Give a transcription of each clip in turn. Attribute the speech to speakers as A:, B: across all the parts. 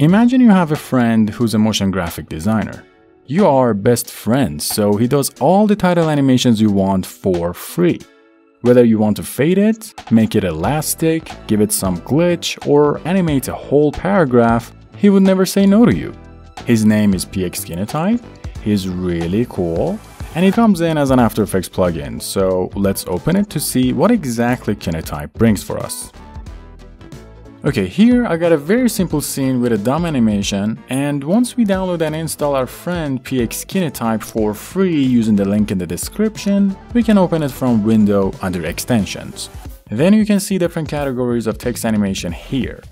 A: Imagine you have a friend who's a motion graphic designer. You are best friends, so he does all the title animations you want for free. Whether you want to fade it, make it elastic, give it some glitch, or animate a whole paragraph, he would never say no to you. His name is PX Kinetype, he's really cool, and he comes in as an After Effects plugin, so let's open it to see what exactly Kinetype brings for us. Okay, here I got a very simple scene with a dumb animation, and once we download and install our friend PX Kinetype for free using the link in the description, we can open it from Window under Extensions. Then you can see different categories of text animation here.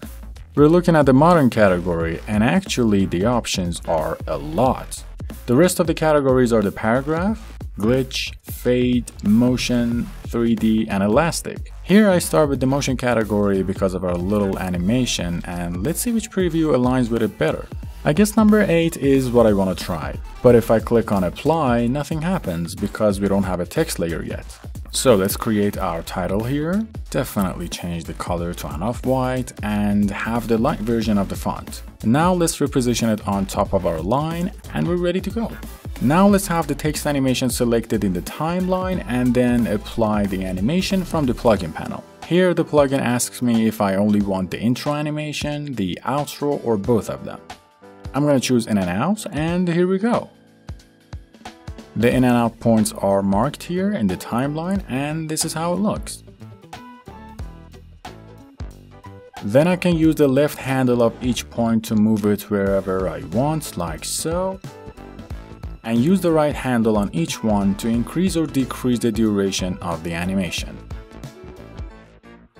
A: We're looking at the modern category, and actually the options are a lot. The rest of the categories are the paragraph, glitch, fade, motion, 3D, and elastic. Here I start with the motion category because of our little animation and let's see which preview aligns with it better. I guess number 8 is what I want to try, but if I click on apply, nothing happens because we don't have a text layer yet. So let's create our title here, definitely change the color to an off-white and have the light version of the font. Now let's reposition it on top of our line and we're ready to go. Now let's have the text animation selected in the timeline and then apply the animation from the plugin panel. Here the plugin asks me if I only want the intro animation, the outro or both of them. I'm gonna choose in and out and here we go. The in and out points are marked here in the timeline and this is how it looks. Then I can use the left handle of each point to move it wherever I want like so and use the right handle on each one to increase or decrease the duration of the animation.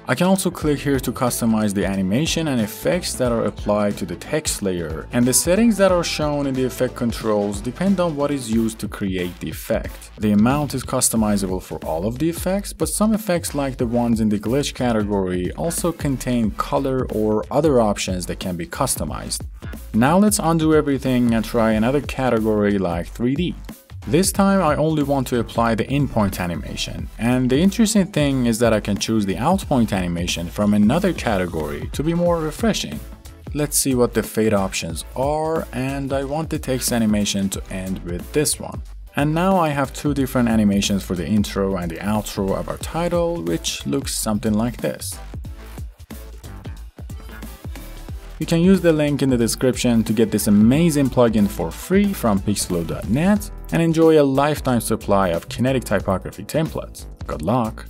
A: I can also click here to customize the animation and effects that are applied to the text layer and the settings that are shown in the effect controls depend on what is used to create the effect. The amount is customizable for all of the effects, but some effects like the ones in the glitch category also contain color or other options that can be customized. Now let's undo everything and try another category like 3D. This time I only want to apply the in point animation, and the interesting thing is that I can choose the out point animation from another category to be more refreshing. Let's see what the fade options are, and I want the text animation to end with this one. And now I have two different animations for the intro and the outro of our title, which looks something like this. You can use the link in the description to get this amazing plugin for free from pixflow.net and enjoy a lifetime supply of kinetic typography templates. Good luck!